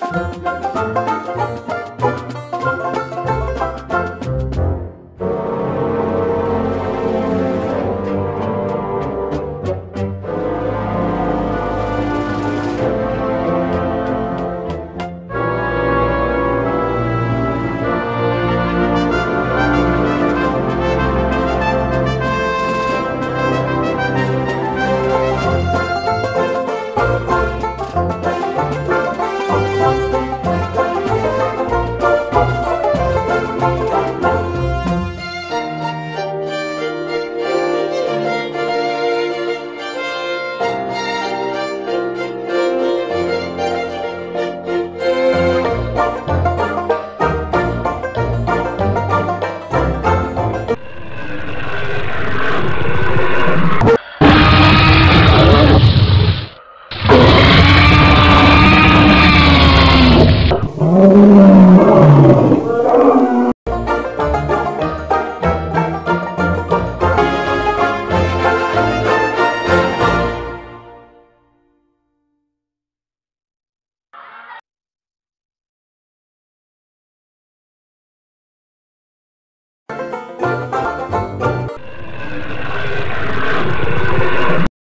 Música